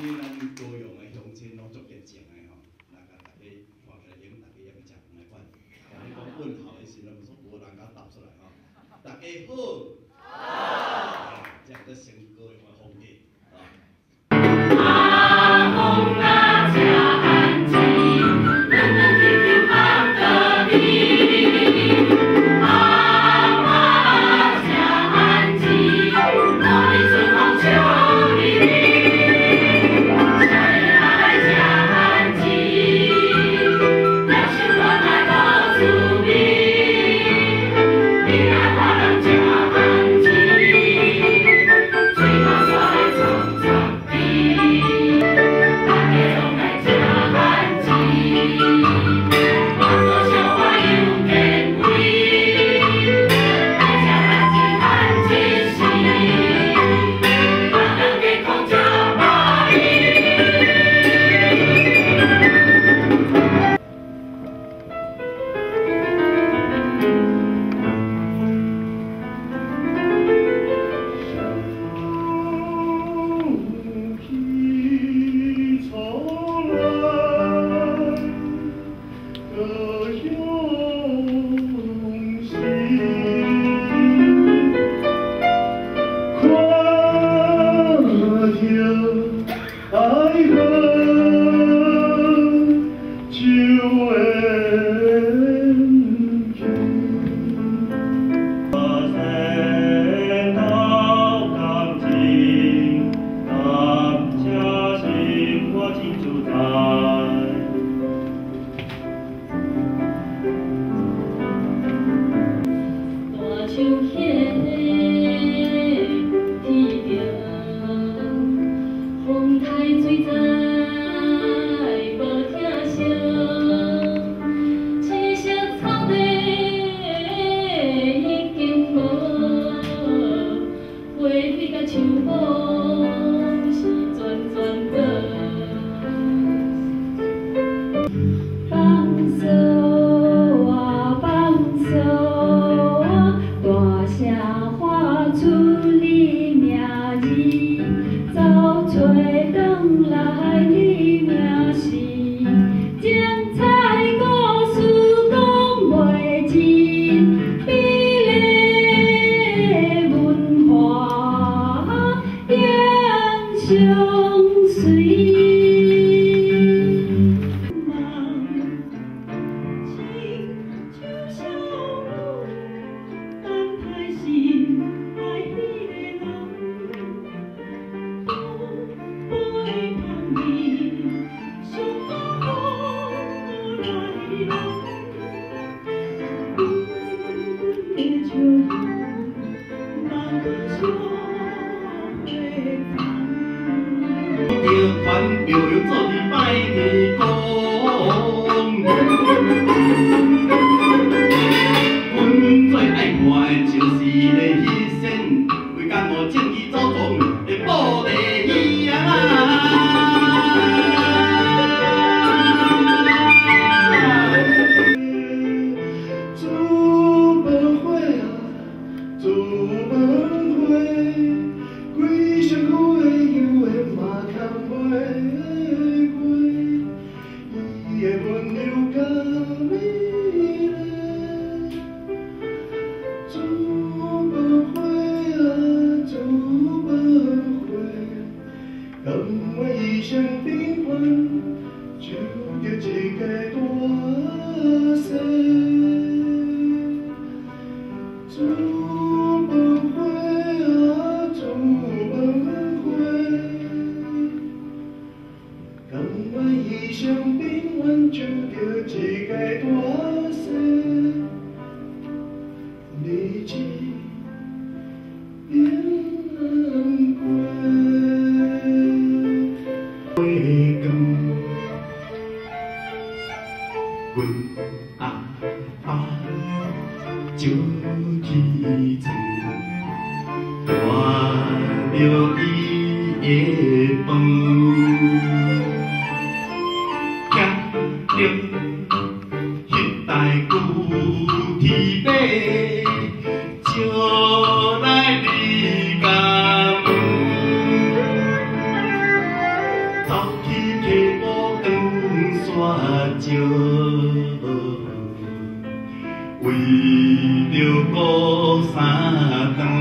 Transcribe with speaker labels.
Speaker 1: 因为咱高雄的乡亲拢足热情的吼，来甲大家看出来，迎大家也要食饭来款。你讲问候的时阵，无无人敢答出来吼。大家好，好，这样才成一个秋风，是转转的。to 旧旗子看着伊的风，听
Speaker 2: 林现代古提白。为着高山长。